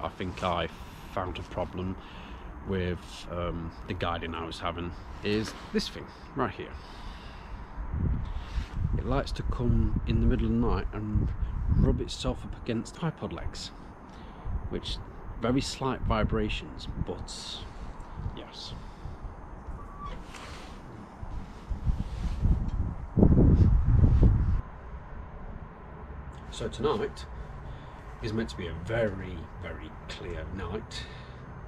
I think I found a problem with um, the guiding I was having is this thing right here. It likes to come in the middle of the night and rub itself up against tripod legs, which very slight vibrations, but yes. So tonight is meant to be a very, very clear night.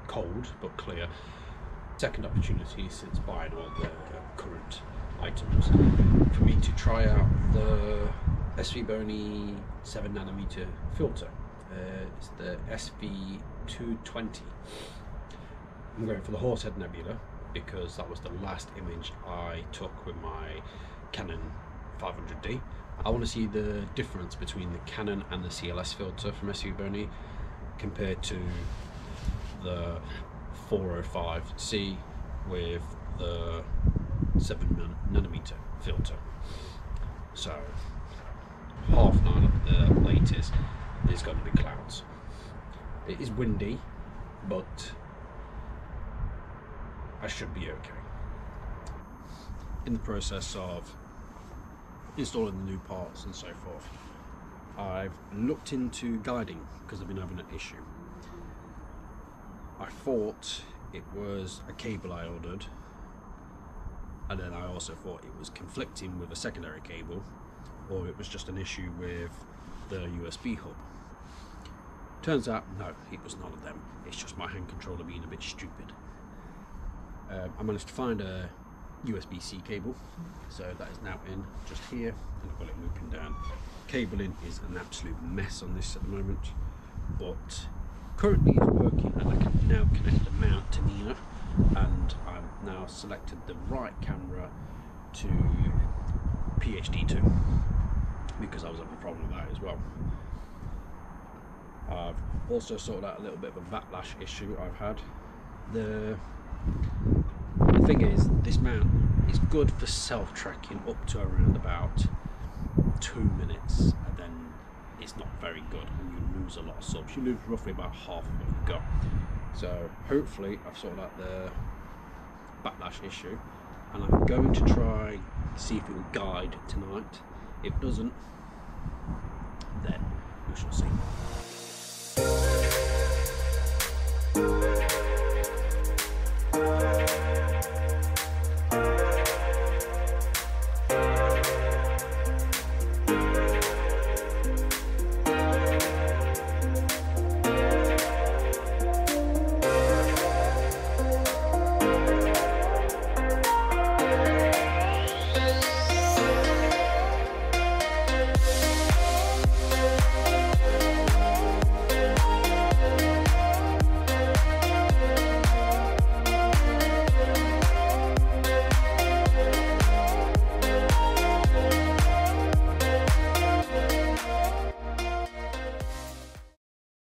Cold, but clear. Second opportunity since buying all the current items for me to try out the SV SVBony 7 nanometer filter. Uh, it's the SV220. I'm going for the Horsehead Nebula because that was the last image I took with my Canon 500D. I want to see the difference between the Canon and the CLS filter from SU SVBony compared to the 405C with the 7 nanometer filter. So half nine at the latest, there's going to be clouds. It is windy, but I should be okay. In the process of installing the new parts and so forth. I've looked into guiding because I've been having an issue. I thought it was a cable I ordered and then I also thought it was conflicting with a secondary cable or it was just an issue with the USB hub. Turns out, no, it was none of them. It's just my hand controller being a bit stupid. Um, I managed to find a USB-C cable. So that is now in just here and I've got it looping down. Cabling is an absolute mess on this at the moment but currently it's working and I can now connect the mount to Nina and I've now selected the right camera to PHD2 because I was having a problem with that as well. I've also sorted out a little bit of a backlash issue I've had. The the thing is, this mount is good for self-tracking up to around about two minutes, and then it's not very good, and you lose a lot of subs. You lose roughly about half of what you've got. So hopefully, I've sorted out the backlash issue, and I'm going to try see if it will guide tonight. If it doesn't, then we shall see.